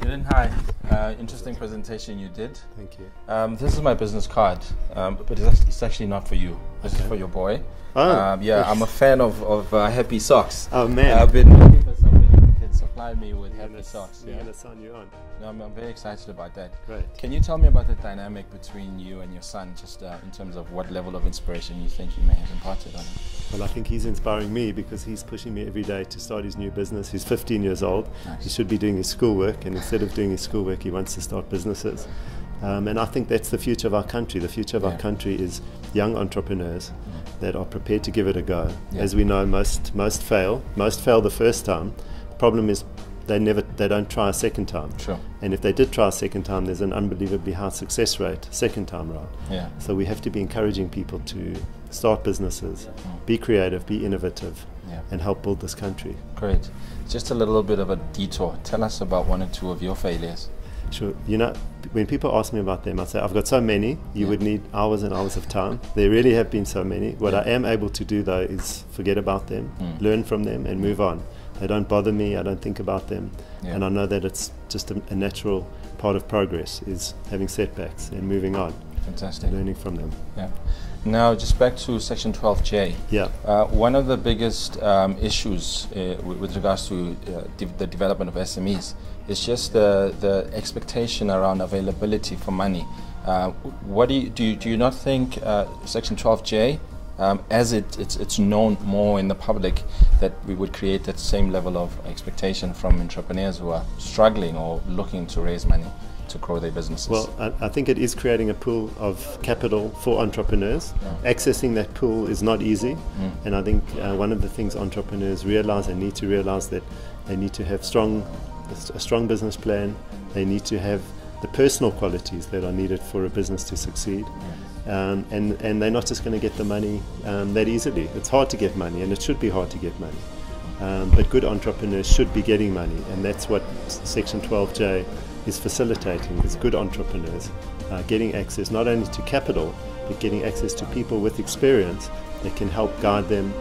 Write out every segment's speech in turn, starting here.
Dylan, hi. Uh, interesting presentation you did. Thank you. Um, this is my business card, um, but it's actually, it's actually not for you. This is for your boy. Oh, Um, yeah, I'm a fan of, of uh, Happy Socks. Oh man. I've been looking for somebody who can supply me with Happy Gonna- Socks. Yeah, gonna sign you on. No, I'm, I'm very excited about that. Great. Can you tell me about the dynamic between you and your son, just uh, in terms of what level of inspiration you think you may have imparted on him? Well, I think he's inspiring me because he's pushing me every day to start his new business. He's 15 years old. Nice. He should be doing his schoolwork, and instead of doing his schoolwork, he wants to start businesses. Um, and I think that's the future of our country. The future of Yeah. our country is young entrepreneurs that are prepared to give it a go. Yeah. As we know, most most fail. Most fail the first time. The problem is they never they don't try a second time. Sure. And if they did try a second time, there's an unbelievably high success rate second time round. Yeah. So we have to be encouraging people to start businesses, mm. be creative, be innovative, Yeah. and help build this country. Great. Just a little bit of a detour. Tell us about one or two of your failures. Sure. You know, when people ask me about them, I say, I've got so many, you Yeah. would need hours and hours of time. There really have been so many. What Yeah. I am able to do, though, is forget about them, Mm. learn from them, and move on. They don't bother me, I don't think about them. Yeah. And I know that it's just a, a natural part of progress is having setbacks and moving on, Fantastic. learning from them. Yeah. Now, just back to Section 12J. Yeah. Uh, one of the biggest um, issues uh, with, with regards to uh, de- the development of SMEs is just the, the expectation around availability for money. Uh, what do you, do you, do you not think uh, Section 12J, um, as it, it's, it's known more in the public, that we would create that same level of expectation from entrepreneurs who are struggling or looking to raise money to grow their businesses? Well, I, I think it is creating a pool of capital for entrepreneurs. Yeah. Accessing that pool is not easy, Mm. and I think uh, one of the things entrepreneurs realize and need to realize that they need to have strong, a strong business plan. They need to have the personal qualities that are needed for a business to succeed. Um, and, and they're not just going to get the money um, that easily. It's hard to get money, and it should be hard to get money. Um, but good entrepreneurs should be getting money, and that's what Section 12J is facilitating. Is good entrepreneurs uh, getting access not only to capital, but getting access to people with experience that can help guide them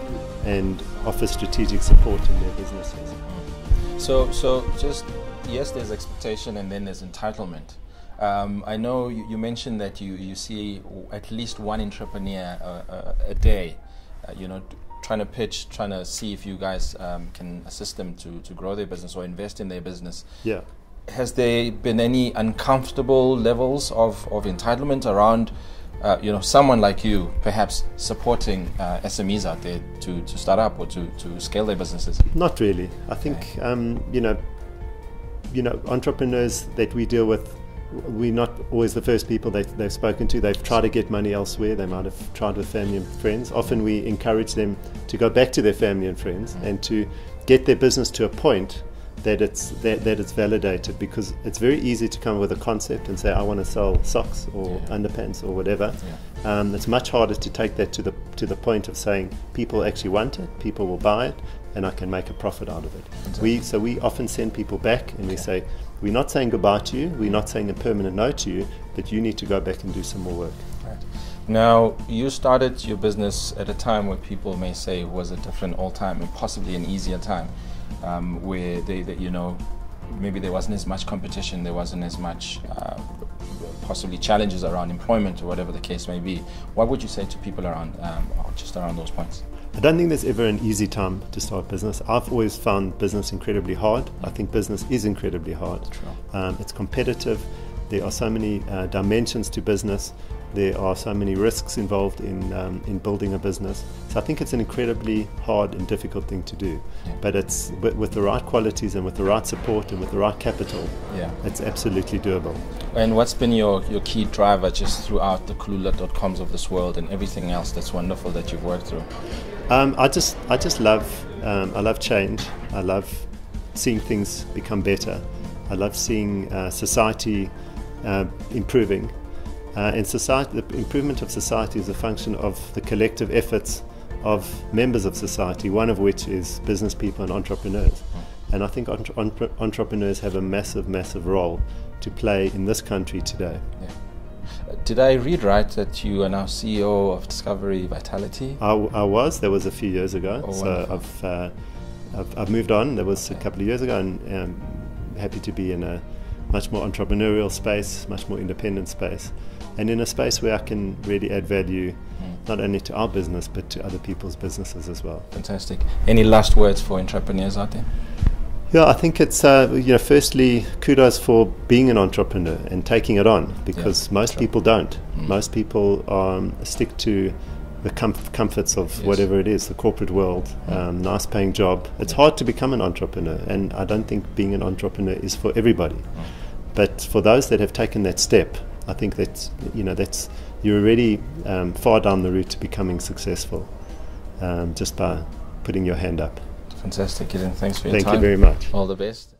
and offer strategic support in their businesses. So, so just yes, there's expectation and then there's entitlement. Um, I know you, you mentioned that you, you see at least one entrepreneur uh, uh, a day, uh, you know, t- trying to pitch, trying to see if you guys um, can assist them to, to grow their business or invest in their business. Yeah. Has there been any uncomfortable levels of, of entitlement around, uh, you know, someone like you perhaps supporting uh, SMEs out there to, to start up or to, to scale their businesses? Not really. I think um, you know, you know, entrepreneurs that we deal with, we're not always the first people that they've spoken to. They've tried to get money elsewhere. They might have tried with family and friends. Often we encourage them to go back to their family and friends and to get their business to a point that it's that, that it's validated because it's very easy to come with a concept and say I want to sell socks or Yeah. underpants or whatever. Yeah. Um, it's much harder to take that to the to the point of saying people actually want it, people will buy it, and I can make a profit out of it. We so we often send people back and we say we're not saying goodbye to you, we're not saying a permanent no to you, but you need to go back and do some more work. Now, you started your business at a time where people may say was a different old time and possibly an easier time, um, where they, that you know, maybe there wasn't as much competition, there wasn't as much uh, possibly challenges around employment or whatever the case may be. What would you say to people around um, just around those points? I don't think there's ever an easy time to start a business. I've always found business incredibly hard. I think business is incredibly hard. True. Um, it's competitive. There are so many uh, dimensions to business. There are so many risks involved in um, in building a business. So I think it's an incredibly hard and difficult thing to do. Yeah. But it's with, with the right qualities and with the right support and with the right capital, Yeah. it's absolutely doable. And what's been your, your key driver just throughout the Kulula.coms of this world and everything else that's wonderful that you've worked through? Um, I just I just love um, I love change. I love seeing things become better. I love seeing uh, society uh, improving. Uh, and society, the improvement of society is a function of the collective efforts of members of society. One of which is business people and entrepreneurs. And I think entre- entre- entrepreneurs have a massive, massive role to play in this country today. Yeah. Did I read right that you are now CEO of Discovery Vitality? I, I was. That was a few years ago. Oh, so. I've, uh, I've I've moved on. That was a couple of years ago, and um, happy to be in a much more entrepreneurial space, much more independent space, and in a space where I can really add value not only to our business but to other people's businesses as well. Fantastic. Any last words for entrepreneurs out there? Yeah, I think it's uh, you know firstly kudos for being an entrepreneur and taking it on because Yeah, most true. people don't. Mm. Most people um, stick to the comf- comforts of Yes. whatever it is, the corporate world, Mm. um, nice paying job. It's hard to become an entrepreneur, and I don't think being an entrepreneur is for everybody. Mm. But for those that have taken that step, I think that's you know that's you're already um, far down the route to becoming successful um, just by putting your hand up. Fantastic, Gidon. Thanks for your Thank time. you very much. All the best.